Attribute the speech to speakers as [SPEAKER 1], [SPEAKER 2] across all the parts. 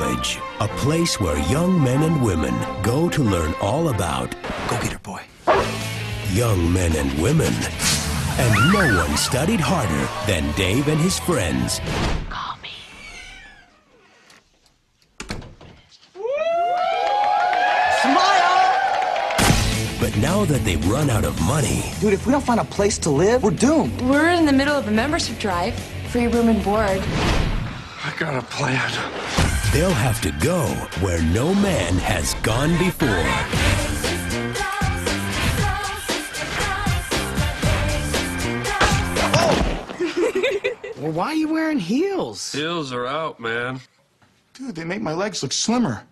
[SPEAKER 1] College, a place where young men and women go to learn all about
[SPEAKER 2] Go get her, boy.
[SPEAKER 1] young men and women. And no one studied harder than Dave and his friends.
[SPEAKER 3] Call me. Smile!
[SPEAKER 1] But now that they've run out of money,
[SPEAKER 2] Dude, if we don't find a place to live, we're doomed.
[SPEAKER 3] We're in the middle of a membership drive. Free room and board.
[SPEAKER 4] I got a plan.
[SPEAKER 1] they'll have to go where no man has gone before.
[SPEAKER 5] Well, why are you wearing heels?
[SPEAKER 4] Heels are out, man.
[SPEAKER 6] Dude, they make my legs look slimmer.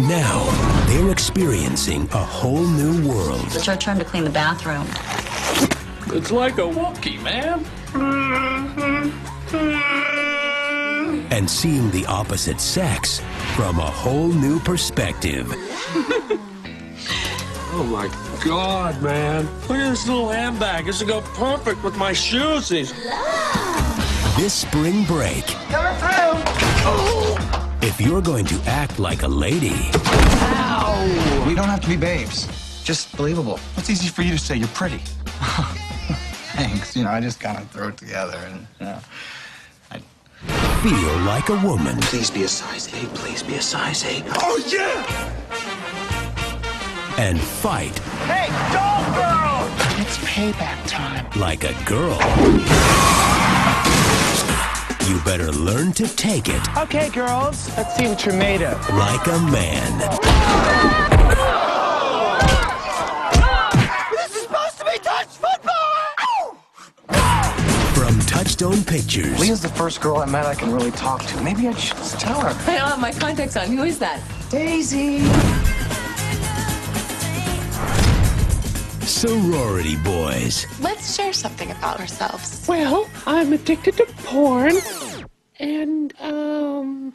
[SPEAKER 1] Now, they're experiencing a whole new world.
[SPEAKER 7] It's your turn to clean the bathroom.
[SPEAKER 4] It's like a Wookiee, man. Mm.
[SPEAKER 1] And seeing the opposite sex from a whole new perspective.
[SPEAKER 4] Oh my god, man. Look at this little handbag. This would go perfect with my shoes. These.
[SPEAKER 1] This spring break, Coming through. if you're going to act like a lady,
[SPEAKER 2] We don't have to be babes. Just believable.
[SPEAKER 6] It's easy for you to say you're pretty.
[SPEAKER 2] Thanks. You know, I just kind of throw it together and, you know.
[SPEAKER 1] Feel like a woman,
[SPEAKER 2] Please be a size A. Please be a size A.
[SPEAKER 4] Oh, yeah!
[SPEAKER 1] and fight Hey, doll girl!
[SPEAKER 5] It's payback time.
[SPEAKER 1] like a girl. You better learn to take it
[SPEAKER 5] Okay, girls, let's see what you're made of.
[SPEAKER 1] like a man. From Touchstone Pictures.
[SPEAKER 2] Leah's the first girl I met I can really talk to. Maybe I should just tell her.
[SPEAKER 3] I don't have my contacts on. Who is that?
[SPEAKER 2] Daisy.
[SPEAKER 1] Sorority Boys.
[SPEAKER 8] Let's share something about ourselves.
[SPEAKER 5] Well, I'm addicted to porn. And, um,